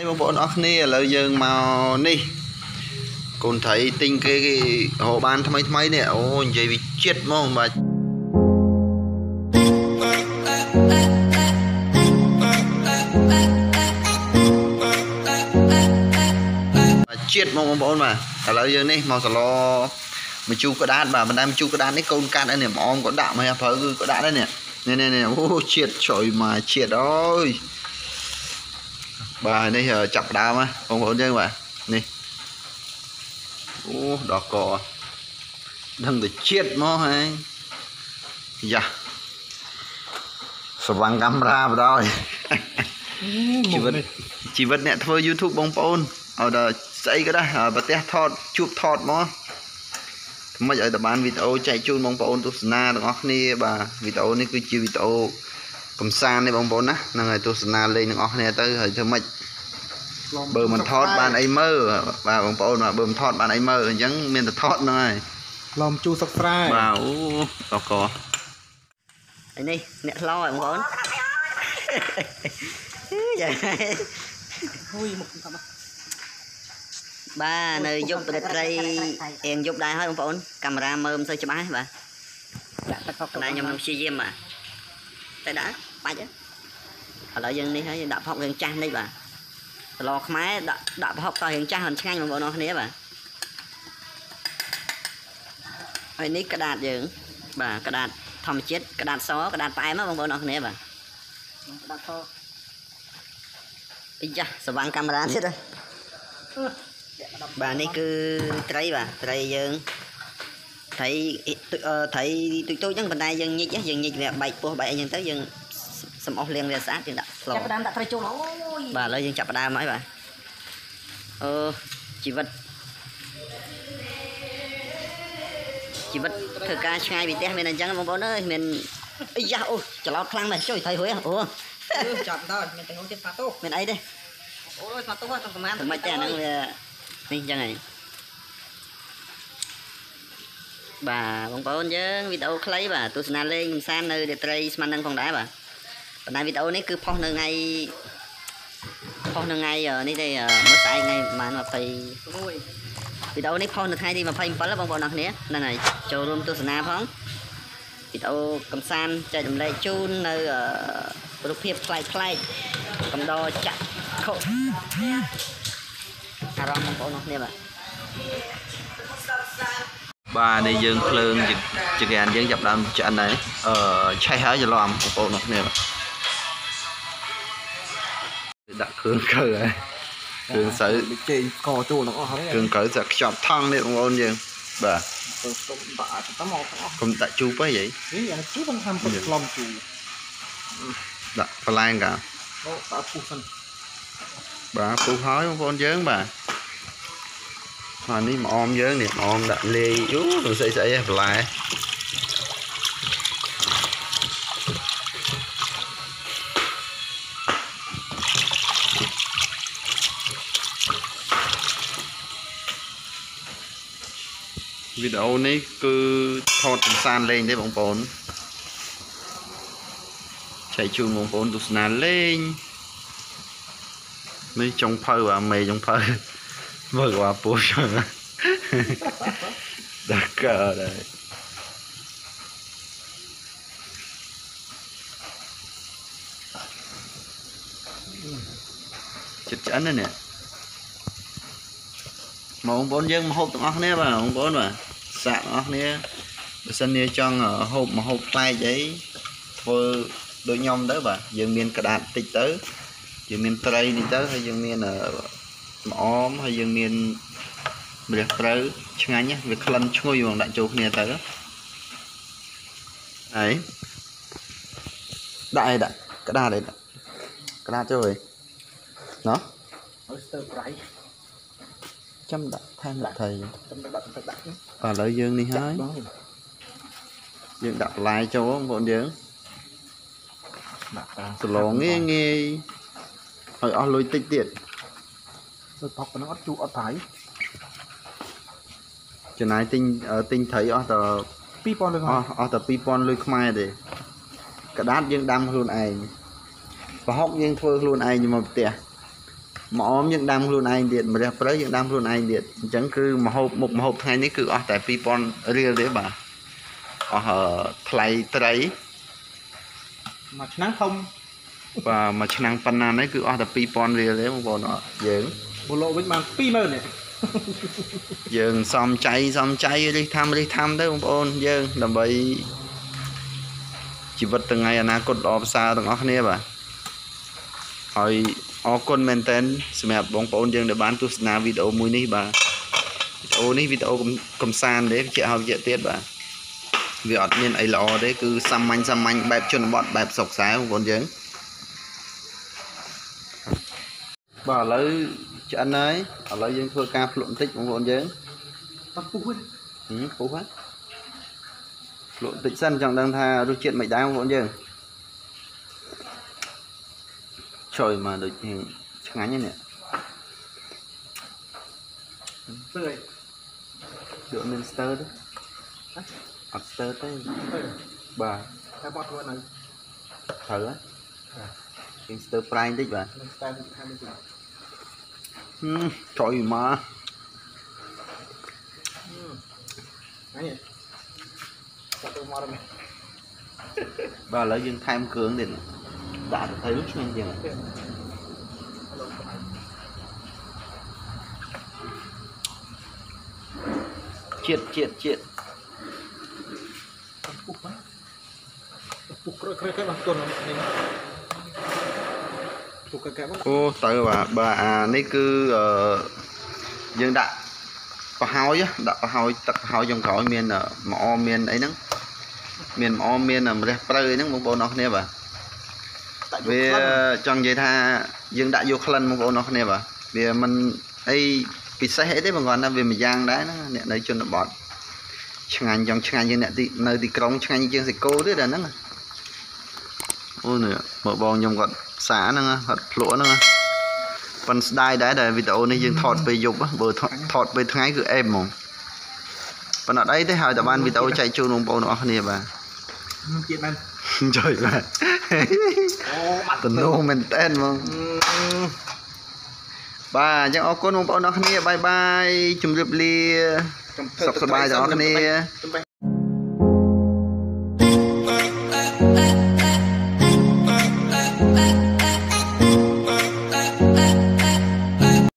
ហើយបងប្អូនអរគ្នាឥឡូវយើងមកនេះកូនត្រីទិញគេគេរកបានថ្មីថ្មីនេះអូនិយាយវាចិត្តហ្មងបាទជាតិមកបងប្អូនបាទឥឡូវយើងនេះមកសឡមជូរក្តាតបាទបណ្ដាមជូរក្តាតនេះកូនកាត់ហើយនេះម្អមក៏ដាក់មកហើយព្រៅគឺក៏ដាក់ដែរនេះនេះនេះអូជាតិជ្រោយមកជាតិអើយ បាទនេះចាប់ដើមបងប្អូនយើងបាទនេះអូដល់កដឹងតែជាតិមកហើយយ៉ាសវាំងកាមេរ៉ាបដ ாய் ជីវិតជីវិតអ្នកធ្វើ YouTube បងប្អូនឲ្យដល់ស្អីក៏ដែរប្រទេសថតជួបថតមកមិនឲ្យតែបានវីដេអូចែកជូនបងប្អូនទស្សនាទាំងអស់គ្នាបាទវីដេអូនេះគឺជាវីដេអូ កំសាន្តទេបងប្អូនណាហ្នឹងហើយទស្សនាលេងទាំងអស់គ្នាទៅហើយធ្វើម៉េចបើមិនថតបានអីមើលបាទបងប្អូនបាទបើមិនថតបានអីមើលអញ្ចឹងមានតែថតហ្នឹងហើយឡំជូរសុកស្រែបាទអូដល់កឯនេះអ្នកឆ្លោហើយបងប្អូនយ៉ាងហ៊ុយមកតាមបាទនៅយប់ព្រឹកត្រីរៀងយប់ដែរហើយបងប្អូនកាមេរ៉ាមើលមិនសូវច្បាស់ទេបាទដាក់ទឹកផុកប៉ុន្តែខ្ញុំនឹងព្យាយាមបាទតែដាក់ បាច់ហ៎ឥឡូវយើងនេះហើយដាក់ផុករៀងចាស់នេះបាទស្លខ្មែរដាក់ដាក់ផុកតរៀងចាស់មិនឆ្ងាញ់បងប្អូនអរគ្នាបាទហើយនេះក្តាតយើងបាទក្តាតធម្មជាតិក្តាតសក្តាតផ្អែមហ៎បងប្អូនអរគ្នាបាទដាក់ខអីយ៉ាសវាំងកាមេរ៉ាទៀតហ៎បាទនេះគឺត្រីបាទត្រីយើងត្រីអ៊ីអឺត្រីទុយទុយហ្នឹងប៉ុន្តែយើងញិចហ៎យើងញិចវាបែកពោះបែកអីហ្នឹងទៅយើង សំអស់លាងវាស្អាតយើងដាក់ស្លចាប់ផ្ដើមដាក់ត្រីចូលអូយបាទឥឡូវយើងចាប់ផ្ដើមហើយបាទអឺជីវិតជីវិតធ្វើការឆ្ងាយពីផ្ទះមានអញ្ចឹងបងប្អូនអើយមានអីយ៉ាអូច្រឡោតខ្លាំងមែនជួយត្រីហួយអូចាប់ដល់មានតែងទៀតប៉ាតូមានអីទេអូយប៉ាតូហ្នឹងប្រហែលធ្វើម៉េចទេអាហ្នឹងវានេះអញ្ចឹងហើយបាទបងប្អូនយើងវីដេអូខ្លីបាទទស្សនាលេងកំសាន្តនៅរាត្រីស្មាននឹងផងដែរបាទ ប៉ុន្តែវីដេអូនេះគឺផុសនៅថ្ងៃផុសនៅថ្ងៃអឺនេះទេអឺមើលស្អែកថ្ងៃប្រហែល20រួយវីដេអូនេះផុសនៅថ្ងៃទី27បងប្អូនអរគ្នាហ្នឹងហើយចូលរួមទស្សនាផងវីដេអូកំសាន្តចែករំលែកជូននៅអឺរូបភាពប្លែកប្លែកៗកំដរចាក់ខុអារម្មណ៍បងប្អូនអរគ្នាបាទបាទនេះយើងភ្លើងចង្កានយើងចាប់ដើមឆ្អិនហើយអឺឆេះហើយច្រឡំបងប្អូនអរគ្នាបាទ ដាក់គ្រឿងកើហើយគ្រឿងស្រូវជេងកចូលទាំងអស់ហើយគ្រឿងកើសាក់ខ្ចប់ថងនេះបងប្អូនយើងបាទទៅទុំដាក់ទៅមកទាំងអស់កុំដាក់ជូរពេកហីនេះអាជូរបងធ្វើទឹកឡំជូរដាក់បន្លែងកាអូដាក់ពុះសិនបាទពុះហើយបងប្អូនយើងបាទបាទនេះម្អមយើងនេះម្អមដាក់លាយយូទៅស្អីស្អីហ៎បន្លែ វីដេអូនេះគឺថតកំសាន្តលេងទេបងប្អូនចែកជូនបងប្អូនទស្សនាលេងនេះចុងភៅអាមេចុងភៅមើលអាពូចឹងដាក់កើដែរចិត្តឆ្អិនណានេះមកបងប្អូនយើងមកហូបទាំងអស់គ្នាបាទបងប្អូនបាទ សាក់ទាំងអស់គ្នាបើសិនជាចង់ហូបមកហូបប្លែកអីធ្វើដូចខ្ញុំទៅបាទយើងមានក្តាតតិចទៅយើងមានត្រីនេះទៅហើយយើងមានអឺម្អមហើយយើងមានម្រះព្រៅឆ្ងាញ់ណាវាក្លិនឈ្ងុយហ្មងដាក់ចូលគ្នាទៅហើយដាក់អីដាក់ក្តារអីដាក់ក្តារចូលអីណោះឲ្យស្ទើប្រៃ ចាំដាក់ថែមដាក់ថៃចាំដាក់ទឹកដាក់បាទឥឡូវយើងនេះហើយបងយើងដាក់បន្លែចូលបងប្អូនយើងដាក់តាសឡងងាយងាយឲ្យអស់លុយតិចទៀតទៅផុកប៉ុណ្ណឹងអត់ជូរអត់ប្រៃចំណាយទិញអឺទិញត្រីអស់តែ2000លុយអស់អស់តែ2000លុយខ្មែរទេក្តាតយើងដាំខ្លួនឯងប្រហុកយើងធ្វើខ្លួនឯងមកផ្ទះ ម្អមយើងដាំខ្លួនឯងទៀតម្រះព្រៅយើងដាំខ្លួនឯងទៀតអញ្ចឹងគឺមហូបមុខមហូបថ្ងៃនេះគឺអស់តែ2000រៀលទេបាទអស់អឺថ្លៃត្រីមួយឆ្នាំធំបាទមួយឆ្នាំប៉ុណ្ណានេះគឺអស់តែ2000រៀលទេបងប្អូនអត់យើងបូឡូវិញបាន20000នេះយើងសំចៃសំចៃរិះថាំរិះថាំទៅបងប្អូនយើងដើម្បីជីវិតថ្ងៃអនាគតល្អប្រសើរទាំងអស់គ្នាបាទហើយ អរគុណមែនតើសម្រាប់បងប្អូនយើងដែលបានទស្សនាវីដេអូមួយនេះបាទវីដេអូនេះវីដេអូកំកំសាន្តទេជាឲ្យជាទៀតបាទវាអត់មានអីល្អទេគឺសាមញ្ញសាមញ្ញបែបជនបទបែបស្រុកខ្សែបងប្អូនយើងបាទឥឡូវឆ្អិនហើយឥឡូវយើងធ្វើការភ្លក់បន្តិចបងប្អូនយើងអត់ពុះវិញហឹមពុះហ៎ភ្លក់បន្តិចសិនចង់ដឹងថារសជាតិមិនដែរបងប្អូនយើង ជួយមកដូចជាឆ្ងាញ់ហ្នឹងនេះស្ទើរយកមានស្ទើរទេអត់ស្ទើរទេទៅបាទតែប ត់ធ្វើនៅត្រូវហ៎ជាងស្ទើរប្រៃបន្តិចបាទនឹងតែខាងនេះហឹមជួយមកអញចាប់ទៅមកដល់បាទឥឡូវយើងថែមគ្រឿងទៀតដាក់ទៅឆ្ងាញ់ជាងហើយជាតិជាតិជាតិពុះហ្នឹងពុះក្រោយក្រោយក្រោយបានទុននេះពុះកែកែមកអូទៅបាទបាទអានេះគឺអឺយើងដាក់ប្រហើយដាក់ប្រហើយទឹកប្រហើយចុងក្រោយមានម្អមមានអីហ្នឹងមានម្អមមានម្រះព្រៅអីហ្នឹងបងប្អូនអរគ្នាបាទដាក់ វាវាចង់និយាយថាយើងដាក់យកក្លិនបងប្អូនអរគ្នាបាទវាមិនអីពិសេសអីទេបងគាត់ថាវាមួយយ៉ាងដែរណាអ្នកនៅជនបទឆ្ងាញ់ចង់ឆ្ងាញ់ជាងអ្នកទីនៅទីក្រុងឆ្ងាញ់ជាងសេកូទៀតអាហ្នឹងអូនេះមើលបងខ្ញុំគាត់សាហ្នឹងគាត់ភ្លក់ហ្នឹងប៉ុនស្ដាយដែរដែលវីដេអូនេះយើងថតពេលយប់បើថតថតពេលថ្ងៃគឺអេមហ្មងប៉ុន្តែអត់អីទេហើយតែបានវីដេអូចែកជូនបងប្អូនទាំងអស់គ្នាបាទជាតិមែនចុយបាទ អូបាត់តំណងមែនតើហ្មងបាទអញ្ចឹងអរគុណបងប្អូនអរគ្នាបាយបាយជម្រាបលាសុខសប្បាយទាំងអស់គ្នាចំបេះ